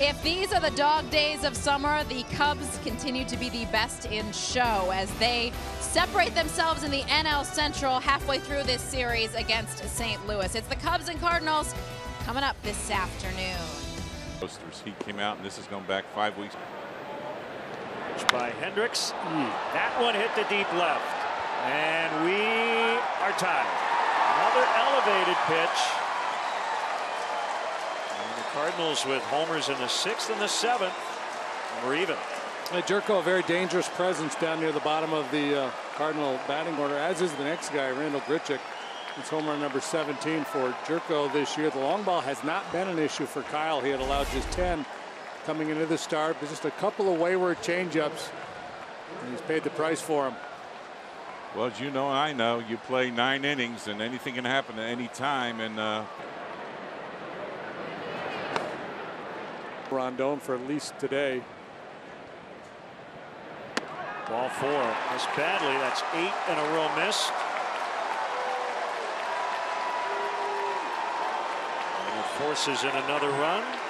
If these are the dog days of summer, the Cubs continue to be the best in show as they separate themselves in the NL Central halfway through this series against St. Louis. It's the Cubs and Cardinals coming up this afternoon. Posters. He came out, and this is going back five weeks. By Hendricks. Hmm. That one hit the deep left. And we are tied. Another elevated pitch. And the Cardinals with homers in the sixth and the seventh. We're even. Uh, Gyorko, a very dangerous presence down near the bottom of the uh, Cardinal batting order, as is the next guy, Randall Grichuk. It's home run number 17 for Gyorko this year. The long ball has not been an issue for Kyle. He had allowed just 10 coming into the start, but just a couple of wayward changeups. And he's paid the price for them. Well, as you know, I know, you play nine innings, and anything can happen at any time. And uh, Rondon for at least today. Ball four. Missed badly. That's eight in a row missed. And it forces in another run.